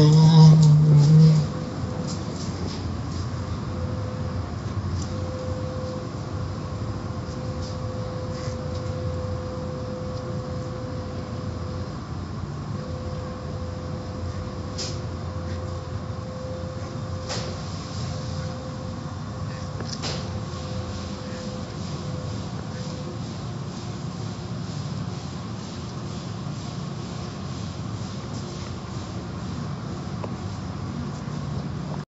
Oh.